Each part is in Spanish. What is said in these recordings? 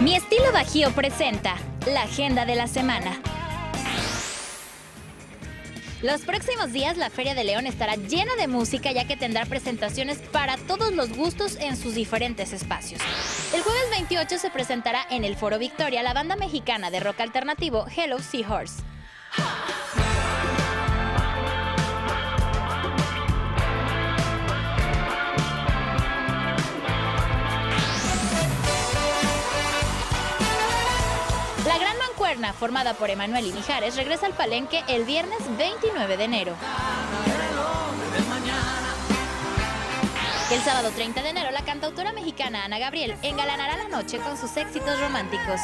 Mi estilo Bajío presenta la agenda de la semana. Los próximos días la Feria de León estará llena de música ya que tendrá presentaciones para todos los gustos en sus diferentes espacios. El jueves 28 se presentará en el Foro Victoria la banda mexicana de rock alternativo Hello Seahorse. Formada por Emanuel y Mijares, regresa al Palenque el viernes 29 de enero. El sábado 30 de enero, la cantautora mexicana Ana Gabriel engalanará la noche con sus éxitos románticos.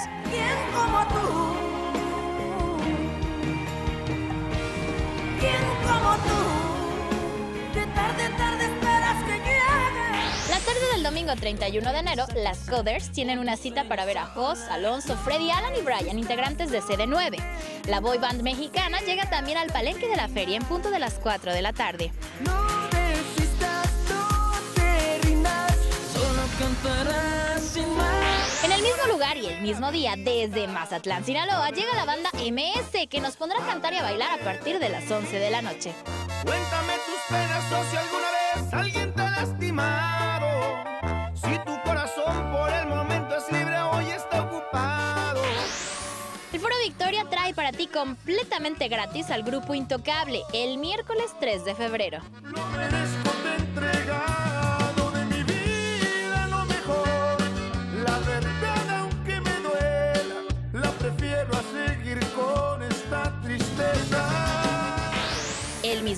Domingo 31 de enero, las Coders tienen una cita para ver a Jos, Alonso, Freddy, Alan y Brian, integrantes de CD9. La boy band mexicana llega también al palenque de la feria en punto de las 4 de la tarde. No no te rindas, solo cantarás sin más. En el mismo lugar y el mismo día, desde Mazatlán, Sinaloa, llega la banda MS que nos pondrá a cantar y a bailar a partir de las 11 de la noche. Cuéntame tus penas o si alguna vez alguien te ha lastimado. Si tu corazón por el momento es libre, hoy está ocupado. El Foro Victoria trae para ti completamente gratis al grupo Intocable el miércoles 3 de febrero. Lo merezco, te he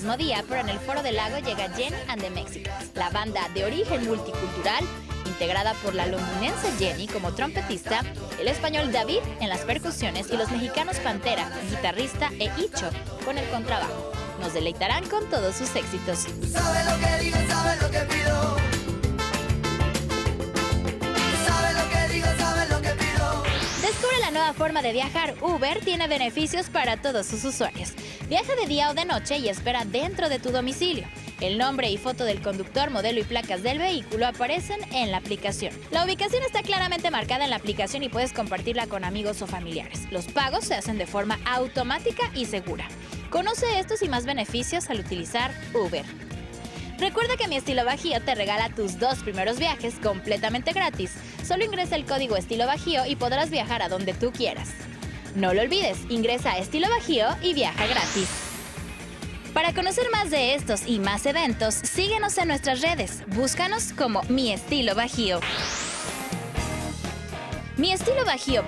mismo día, pero en el Foro del Lago llega Jenny and the Mexicans, la banda de origen multicultural integrada por la londinense Jenny como trompetista, el español David en las percusiones y los mexicanos Pantera, guitarrista e Icho con el contrabajo. Nos deleitarán con todos sus éxitos. Sabe lo que digo, sabe lo que pido. Sabe lo que digo, sabe lo que pido. Descubre la nueva forma de viajar. Uber tiene beneficios para todos sus usuarios. Viaja de día o de noche y espera dentro de tu domicilio. El nombre y foto del conductor, modelo y placas del vehículo aparecen en la aplicación. La ubicación está claramente marcada en la aplicación y puedes compartirla con amigos o familiares. Los pagos se hacen de forma automática y segura. Conoce estos y más beneficios al utilizar Uber. Recuerda que mi estilo Bajío te regala tus dos primeros viajes completamente gratis. Solo ingresa el código estilo Bajío y podrás viajar a donde tú quieras. No lo olvides, ingresa a estilo Bajío y viaja gratis. Para conocer más de estos y más eventos, síguenos en nuestras redes. Búscanos como Mi Estilo Bajío. Mi Estilo Bajío